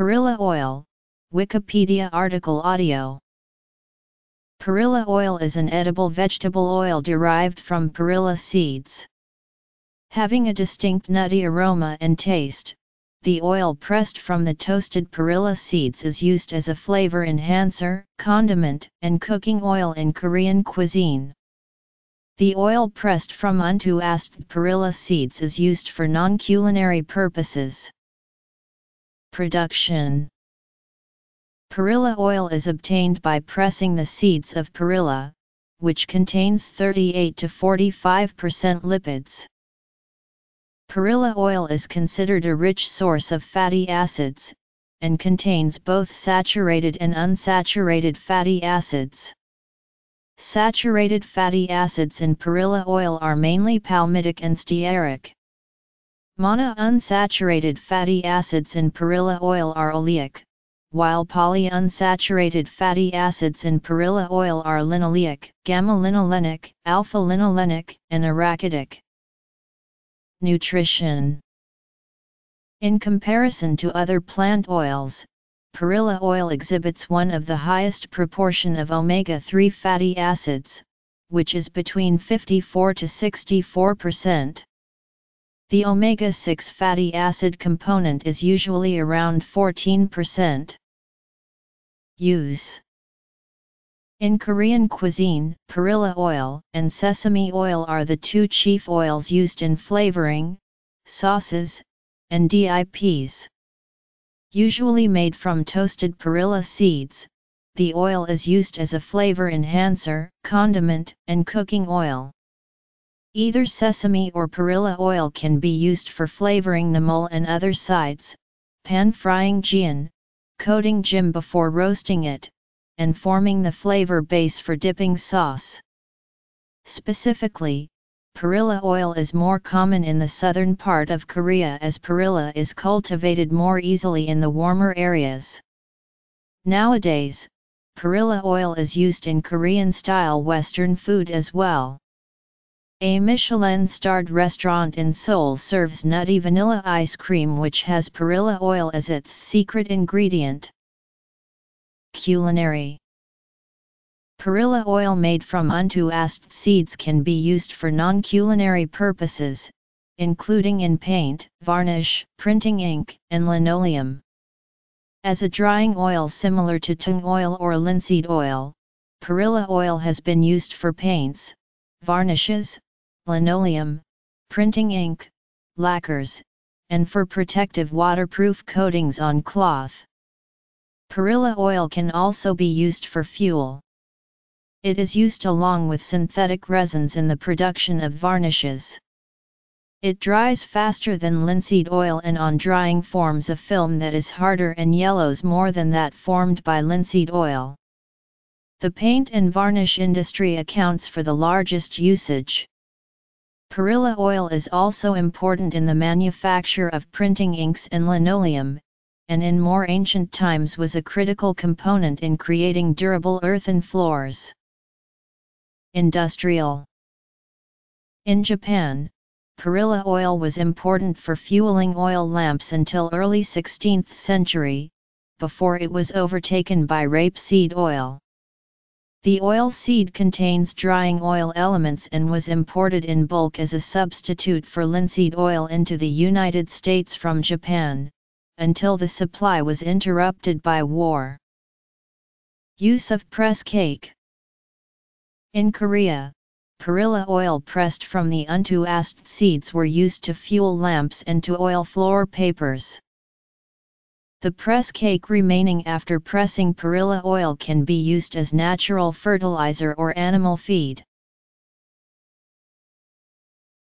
Perilla oil, Wikipedia article audio. Perilla oil is an edible vegetable oil derived from perilla seeds. Having a distinct nutty aroma and taste, the oil pressed from the toasted perilla seeds is used as a flavor enhancer, condiment, and cooking oil in Korean cuisine. The oil pressed from untoasted perilla seeds is used for non-culinary purposes. Production Perilla oil is obtained by pressing the seeds of perilla, which contains 38 to 45% lipids. Perilla oil is considered a rich source of fatty acids, and contains both saturated and unsaturated fatty acids. Saturated fatty acids in perilla oil are mainly palmitic and stearic. Monounsaturated fatty acids in perilla oil are oleic, while polyunsaturated fatty acids in perilla oil are linoleic, gamma-linolenic, alpha-linolenic, and arachidic. Nutrition In comparison to other plant oils, perilla oil exhibits one of the highest proportion of omega-3 fatty acids, which is between 54 to 64%. The omega-6 fatty acid component is usually around 14%. Use In Korean cuisine, perilla oil and sesame oil are the two chief oils used in flavoring, sauces, and dips. Usually made from toasted perilla seeds, the oil is used as a flavor enhancer, condiment, and cooking oil. Either sesame or perilla oil can be used for flavoring namul and other sides, pan-frying jeon, coating gim before roasting it, and forming the flavor base for dipping sauce. Specifically, Perilla oil is more common in the southern part of Korea as perilla is cultivated more easily in the warmer areas. Nowadays, perilla oil is used in Korean-style Western food as well. A Michelin-starred restaurant in Seoul serves nutty vanilla ice cream which has perilla oil as its secret ingredient. Culinary Perilla oil made from untoasted seeds can be used for non-culinary purposes, including in paint, varnish, printing ink, and linoleum. As a drying oil similar to tung oil or linseed oil, perilla oil has been used for paints, varnishes, linoleum, printing ink, lacquers, and for protective waterproof coatings on cloth. Perilla oil can also be used for fuel. It is used along with synthetic resins in the production of varnishes. It dries faster than linseed oil and on drying forms a film that is harder and yellows more than that formed by linseed oil. The paint and varnish industry accounts for the largest usage. Perilla oil is also important in the manufacture of printing inks and linoleum, and in more ancient times was a critical component in creating durable earthen floors. Industrial In Japan, perilla oil was important for fueling oil lamps until early 16th century, before it was overtaken by rapeseed oil. The oil seed contains drying oil elements and was imported in bulk as a substitute for linseed oil into the United States from Japan, until the supply was interrupted by war. Use of press cake in Korea, perilla oil pressed from the untoasted seeds were used to fuel lamps and to oil floor papers. The press cake remaining after pressing perilla oil can be used as natural fertilizer or animal feed.